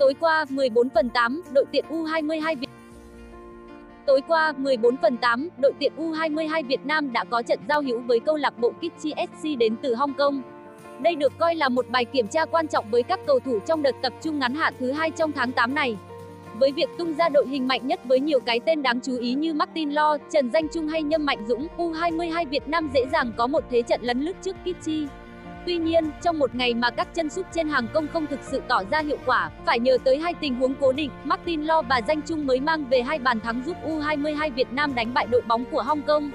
Tối qua, 14 phần 8, đội tuyển U22 Việt Tối qua, 14 phần 8, đội tuyển U22 Việt Nam đã có trận giao hữu với câu lạc bộ Kitchi SC đến từ Hong Kong. Đây được coi là một bài kiểm tra quan trọng với các cầu thủ trong đợt tập trung ngắn hạn thứ hai trong tháng 8 này. Với việc tung ra đội hình mạnh nhất với nhiều cái tên đáng chú ý như Martin Lo, Trần Danh Trung hay Nhâm Mạnh Dũng, U22 Việt Nam dễ dàng có một thế trận lấn lướt trước Kitchi. Tuy nhiên, trong một ngày mà các chân sút trên hàng công không thực sự tỏ ra hiệu quả, phải nhờ tới hai tình huống cố định, Martin Lo và Danh Trung mới mang về hai bàn thắng giúp U22 Việt Nam đánh bại đội bóng của Hong Kong.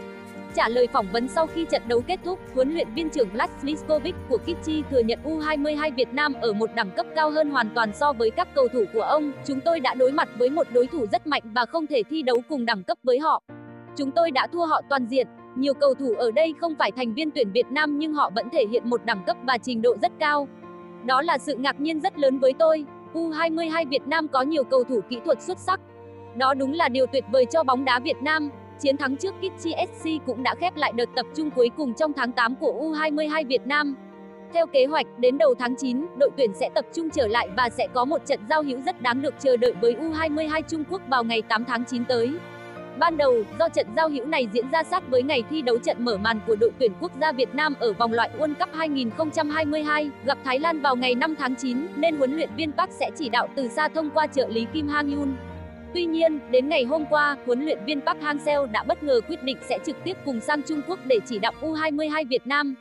Trả lời phỏng vấn sau khi trận đấu kết thúc, huấn luyện viên trưởng Vlad Liskovic của Kitchi thừa nhận U22 Việt Nam ở một đẳng cấp cao hơn hoàn toàn so với các cầu thủ của ông. Chúng tôi đã đối mặt với một đối thủ rất mạnh và không thể thi đấu cùng đẳng cấp với họ. Chúng tôi đã thua họ toàn diện. Nhiều cầu thủ ở đây không phải thành viên tuyển Việt Nam nhưng họ vẫn thể hiện một đẳng cấp và trình độ rất cao. Đó là sự ngạc nhiên rất lớn với tôi. U22 Việt Nam có nhiều cầu thủ kỹ thuật xuất sắc. Đó đúng là điều tuyệt vời cho bóng đá Việt Nam. Chiến thắng trước Kitchi SC cũng đã khép lại đợt tập trung cuối cùng trong tháng 8 của U22 Việt Nam. Theo kế hoạch, đến đầu tháng 9, đội tuyển sẽ tập trung trở lại và sẽ có một trận giao hữu rất đáng được chờ đợi với U22 Trung Quốc vào ngày 8 tháng 9 tới. Ban đầu, do trận giao hữu này diễn ra sát với ngày thi đấu trận mở màn của đội tuyển quốc gia Việt Nam ở vòng loại World Cup 2022, gặp Thái Lan vào ngày 5 tháng 9, nên huấn luyện viên Park sẽ chỉ đạo từ xa thông qua trợ lý Kim Hang Yun. Tuy nhiên, đến ngày hôm qua, huấn luyện viên Park Hang-seo đã bất ngờ quyết định sẽ trực tiếp cùng sang Trung Quốc để chỉ đạo U22 Việt Nam.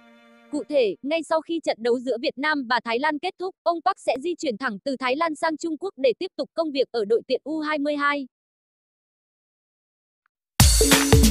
Cụ thể, ngay sau khi trận đấu giữa Việt Nam và Thái Lan kết thúc, ông Park sẽ di chuyển thẳng từ Thái Lan sang Trung Quốc để tiếp tục công việc ở đội tuyển U22. You.